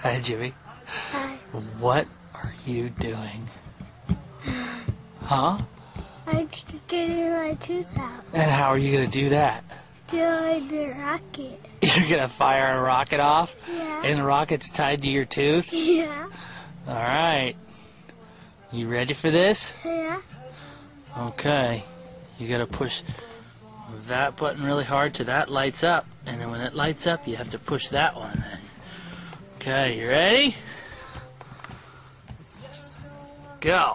Hi, Jimmy. Hi. What are you doing? Huh? I'm just getting my tooth out. And how are you going to do that? Doing the rocket. You're going to fire a rocket off? Yeah. And the rocket's tied to your tooth? Yeah. All right. You ready for this? Yeah. Okay. You got to push that button really hard till that lights up. And then when it lights up, you have to push that one. Okay, you ready? Go.